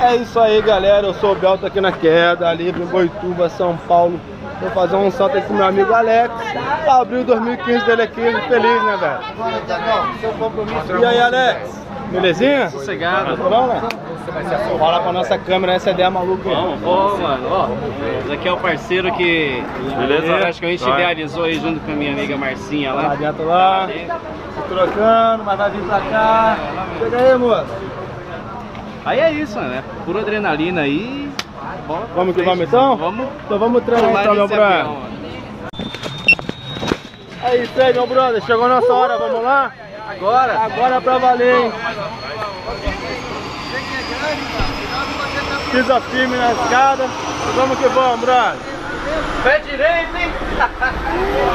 É isso aí, galera. Eu sou o Belto aqui na queda, ali em Boituba, São Paulo. Vou fazer um salto aqui com meu amigo Alex. Abril 2015 dele aqui, feliz, né, velho? E aí, Alex? Belezinha? Sossegado. Tranquilão, né? Fala pra nossa câmera, essa ideia maluca aí. Vamos, vamos, mano. Ó, esse aqui é o parceiro que Beleza? praticamente Vai. idealizou aí junto com a minha amiga Marcinha Lá lá. dentro lá, trocando, mas vai vir pra cá. Chega aí, moço. Aí é isso, mano. É pura adrenalina aí. Bola Vamos que frente. vamos então? Vamos Então vamos treinar então, meu brother. É isso aí, meu brother. Chegou a nossa hora, vamos lá? Agora? Agora é pra valer, hein? Pisa firme na escada. Vamos que vamos, brother. Pé direito, hein?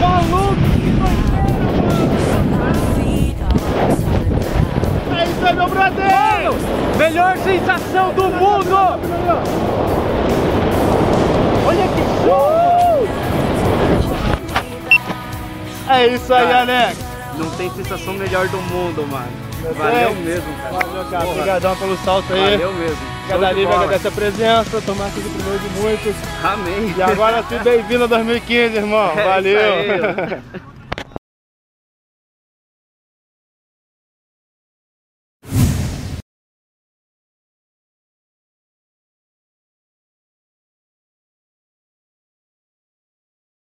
Maluco, É isso aí, meu brother. Melhor sensação do mundo. Olha que show. É isso aí, Alex. Não tem sensação melhor do mundo, mano. Valeu mesmo, cara. Valeu, cara. Obrigadão pelo salto aí. Valeu mesmo. Cada Show de livre bola. agradece a presença, tomar de primeiro de muitos. Amém. E agora, se bem-vindo a 2015, irmão. É Valeu.